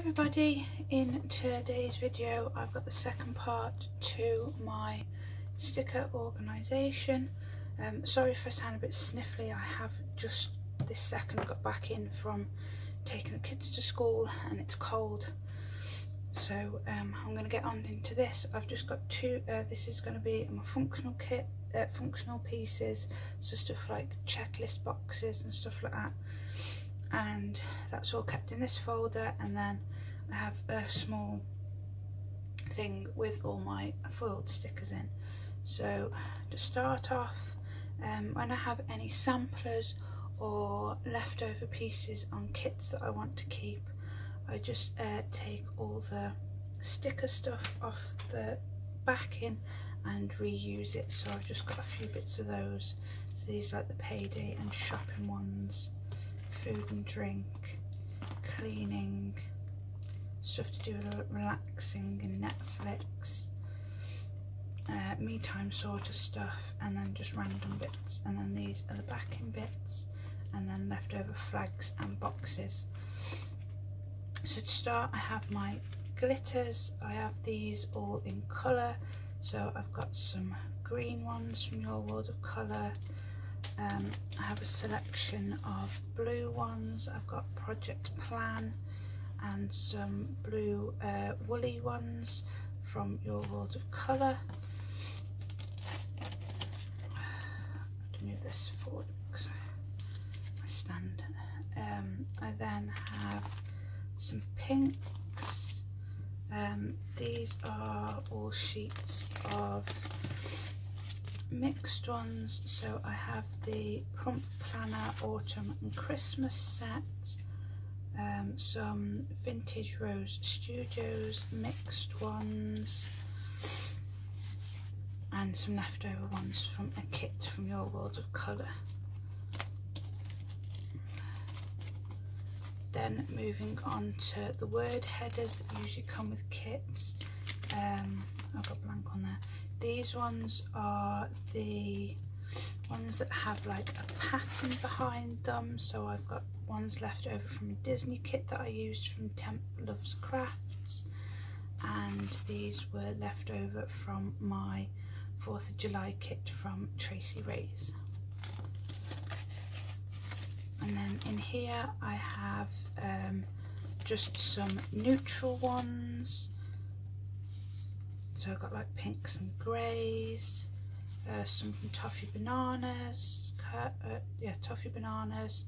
everybody, in today's video I've got the second part to my sticker organisation. Um, sorry if I sound a bit sniffly, I have just this second got back in from taking the kids to school and it's cold. So um, I'm going to get on into this. I've just got two, uh, this is going to be my functional kit, uh, functional pieces, so stuff like checklist boxes and stuff like that and that's all kept in this folder and then I have a small thing with all my foiled stickers in. So to start off um, when I have any samplers or leftover pieces on kits that I want to keep I just uh, take all the sticker stuff off the backing and reuse it. So I've just got a few bits of those. So these like the payday and shopping ones food and drink, cleaning, stuff to do relaxing and Netflix, uh, me time sort of stuff, and then just random bits. And then these are the backing bits, and then leftover flags and boxes. So to start, I have my glitters. I have these all in colour. So I've got some green ones from Your World of Colour, um, have a selection of blue ones. I've got Project Plan and some blue uh, woolly ones from Your World of Colour. move this forward because I stand. Um, I then have some pinks. Um, these are all sheets of mixed ones. So I have the Plump Planner autumn and Christmas set um, some vintage rose studios mixed ones and some leftover ones from a kit from your world of colour. Then moving on to the word headers that usually come with kits um, I've got blank on there these ones are the ones that have like a pattern behind them. So I've got ones left over from a Disney kit that I used from Temp Loves Crafts. And these were left over from my 4th of July kit from Tracy Rays. And then in here I have um, just some neutral ones so I've got like pinks and greys, uh, some from Toffee Bananas, uh, yeah, Toffee Bananas,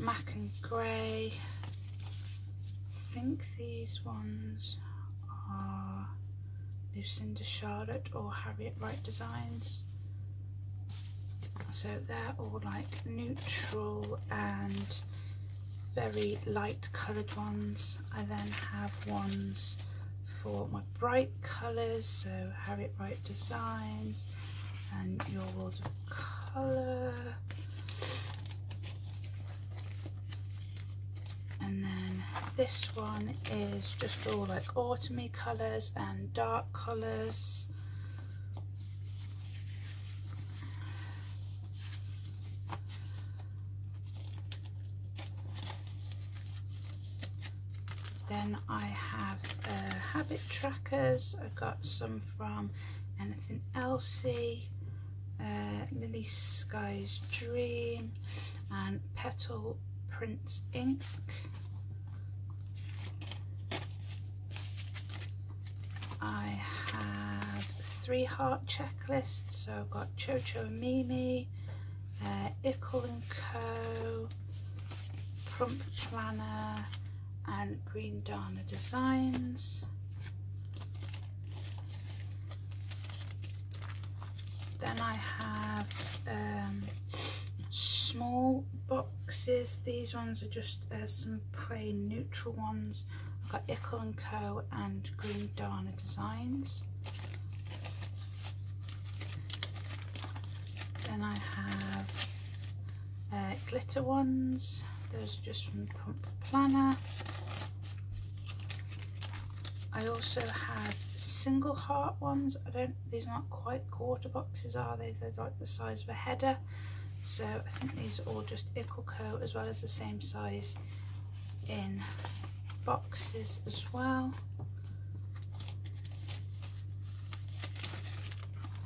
Mac and Grey. I think these ones are Lucinda Charlotte or Harriet Wright Designs. So they're all like neutral and very light coloured ones. I then have ones for my bright colours, so Harriet Wright Designs and Your World of Colour. And then this one is just all like autumny colours and dark colours. Then I have uh, habit trackers. I've got some from Anything Elsie, uh, Lily Sky's Dream, and Petal Prints Ink. I have three heart checklists. So I've got Chocho and Mimi, uh, Ickle and Co, Plump Planner, and Green Dana Designs. Then I have um, small boxes. These ones are just uh, some plain neutral ones. I've got Ickle & Co and Green Dana Designs. Then I have uh, glitter ones. Those are just from Plump Planner. I also have single heart ones. I don't, these are not quite quarter boxes, are they? They're like the size of a header. So I think these are all just Ickle Co as well as the same size in boxes as well.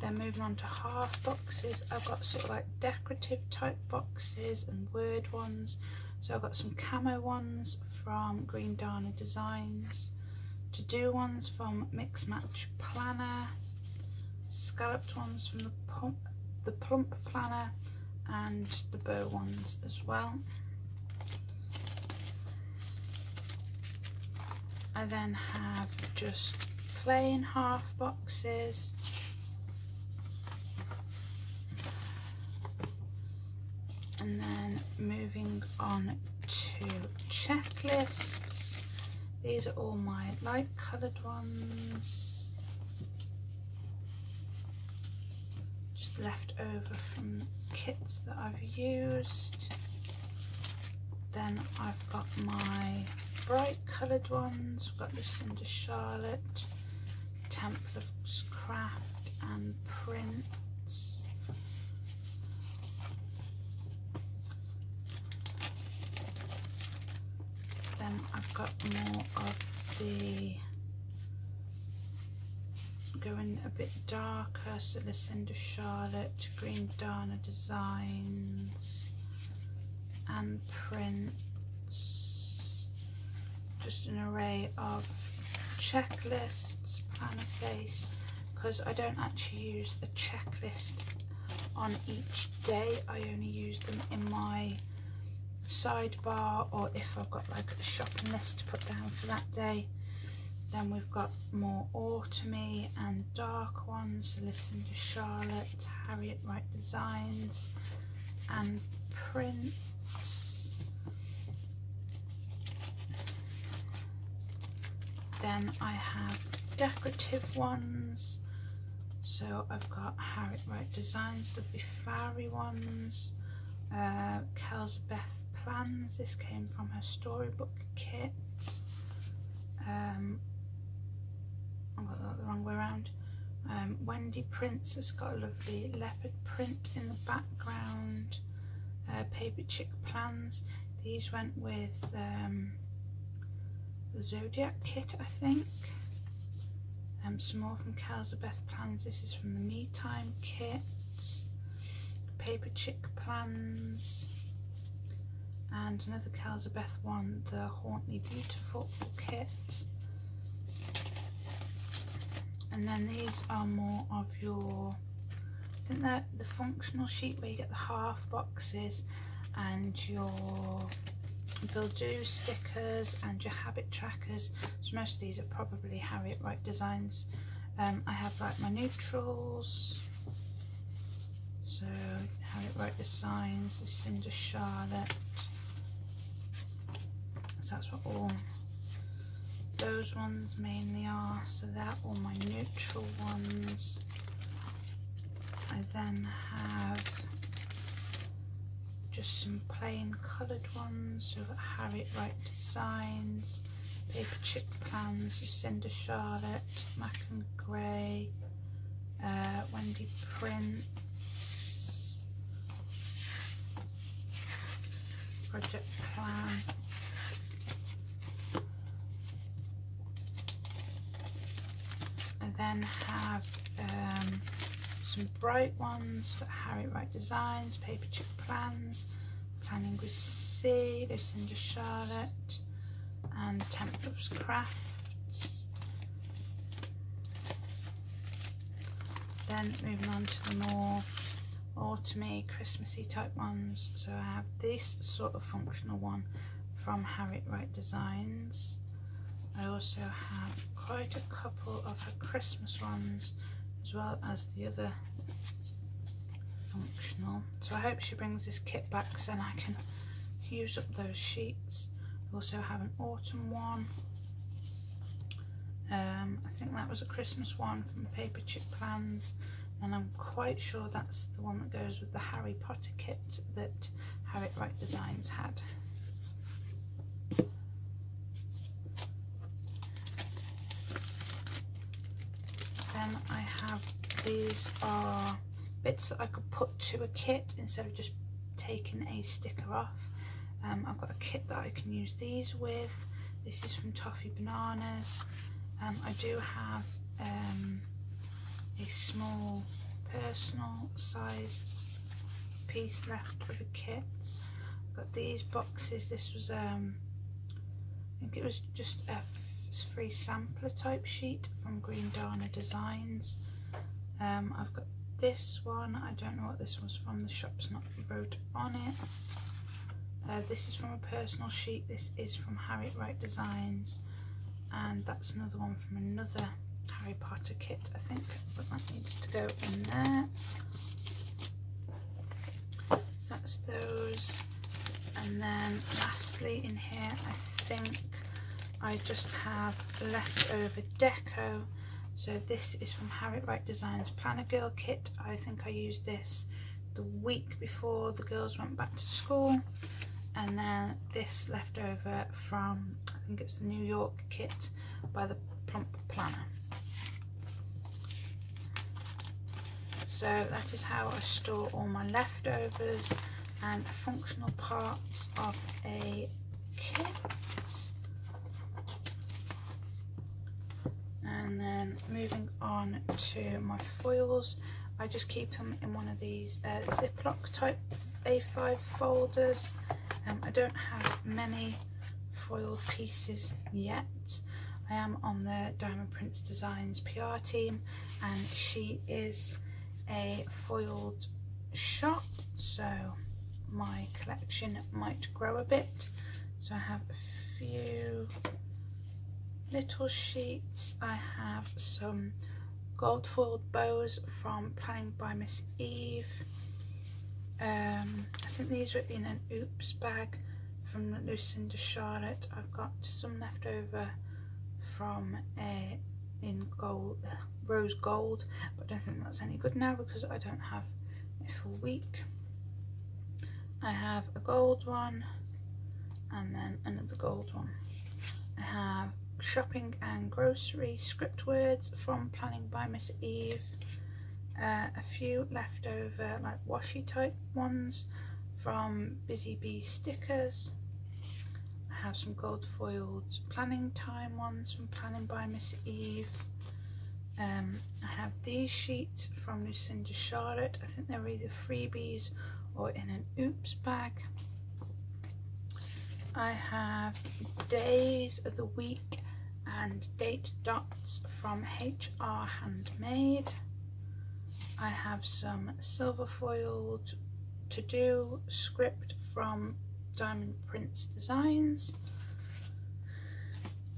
Then moving on to half boxes, I've got sort of like decorative type boxes and word ones. So I've got some camo ones from Green Dana Designs, to do ones from Mix Match Planner, scalloped ones from the Pump, the Plump Planner and the bow ones as well. I then have just plain half boxes and then moving on to checklists these are all my light coloured ones just left over from kits that I've used then I've got my bright coloured ones. We've got Lucinda Charlotte, Templars Craft and Prints. Then I've got more of the going a bit darker, so Lucinda Charlotte, Green Dana Designs and prints. Just an array of checklists, planner face, because I don't actually use a checklist on each day. I only use them in my sidebar or if I've got like a shopping list to put down for that day. Then we've got more autumny and dark ones. Lucinda Charlotte, Harriet Wright Designs and print then I have decorative ones. So I've got Harriet Wright Designs, the flowery ones, uh, Beth Plans, this came from her storybook kit. Um, I got that the wrong way around. Um, Wendy Prince has got a lovely leopard print in the background. Uh, Paper Chick Plans, these went with um, the Zodiac kit, I think. Um, some more from Beth Plans. This is from the Me Time kits. Paper Chick Plans. And another Beth one, the Hauntly Beautiful kit. And then these are more of your, I think that the functional sheet where you get the half boxes and your Build Do stickers and your habit trackers. So most of these are probably Harriet Wright designs. Um, I have like my neutrals. So Harriet Wright designs, Lucinda Charlotte. So that's what all those ones mainly are. So they're all my neutral ones. I then have just some plain coloured ones. So we've got Harriet Wright Designs, Paper Chip Plans, Lucinda Charlotte, Mac and Grey, uh, Wendy Prints, Project Plan. Then have um, some bright ones for Harriet Wright Designs, Paper Chip Plans, Planning with C, Lucinda Charlotte, and Templars Crafts. Then moving on to the more autumny, Christmassy type ones. So I have this sort of functional one from Harriet Wright Designs. I also have quite a couple of her Christmas ones as well as the other functional. So I hope she brings this kit back because then I can use up those sheets. I also have an autumn one. Um, I think that was a Christmas one from Paper Chip Plans and I'm quite sure that's the one that goes with the Harry Potter kit that Harriet Wright Designs had. Then I have, these are bits that I could put to a kit instead of just taking a sticker off. Um, I've got a kit that I can use these with. This is from Toffee Bananas. Um, I do have um, a small personal size piece left of a kit. I've Got these boxes. This was um, I think it was just a free sampler type sheet from Green Dana Designs. Um, I've got this one. I don't know what this was from. The shop's not wrote on it. Uh, this is from a personal sheet. This is from Harriet Wright Designs. And that's another one from another Harry Potter kit, I think. But that needs to go in there. So that's those. And then lastly in here, I think I just have leftover deco. So this is from Harriet Wright Designs Planner Girl kit. I think I used this the week before the girls went back to school. And then this leftover from, I think it's the New York kit by the Plump Planner. So that is how I store all my leftovers and functional parts of a kit. And then moving on to my foils, I just keep them in one of these uh, Ziploc type A5 folders. Um, I don't have many foiled pieces yet. I am on the Diamond Prince Designs PR team and she is a foiled shop so my collection might grow a bit. So I have a few little sheets. I have some gold foiled bows from Planning by Miss Eve. Um, I think these are in an oops bag from Lucinda Charlotte. I've got some left over from a in gold, uh, rose gold, but I don't think that's any good now because I don't have for a week. I have a gold one and then another gold one. I have shopping and grocery script words from Planning by Miss Eve. Uh, a few leftover like washi type ones from Busy Bee stickers. I have some gold foiled planning time ones from Planning by Miss Eve. Um, I have these sheets from Lucinda Charlotte. I think they're either freebies or in an oops bag. I have days of the week and date dots from HR Handmade. I have some silver foiled to do script from Diamond Prince Designs.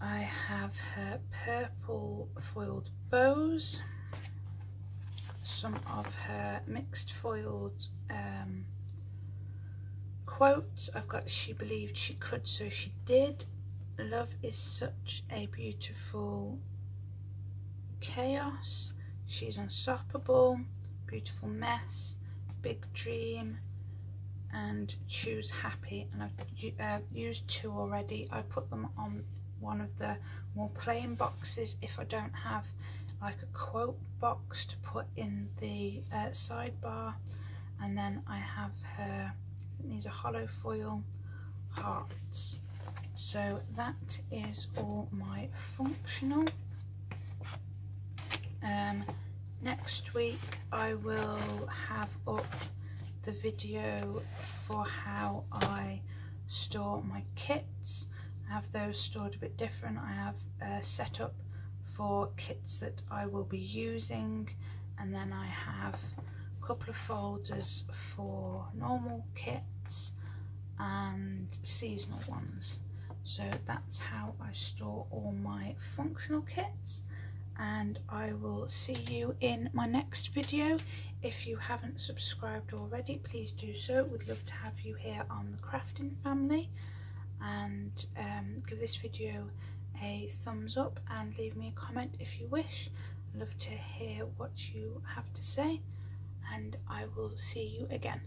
I have her purple foiled bows, some of her mixed foiled um, quotes. I've got she believed she could so she did. Love is such a beautiful chaos. She's unstoppable, beautiful mess, big dream. And choose happy. And I've uh, used two already. I put them on one of the more plain boxes. If I don't have like a quote box to put in the uh, sidebar. And then I have her these are hollow foil hearts so that is all my functional. Um, next week I will have up the video for how I store my kits. I have those stored a bit different. I have a setup for kits that I will be using and then I have a couple of folders for normal kits and seasonal ones so that's how I store all my functional kits and I will see you in my next video. If you haven't subscribed already please do so. We'd love to have you here on the crafting family. And um, give this video a thumbs up and leave me a comment if you wish. I'd love to hear what you have to say and I will see you again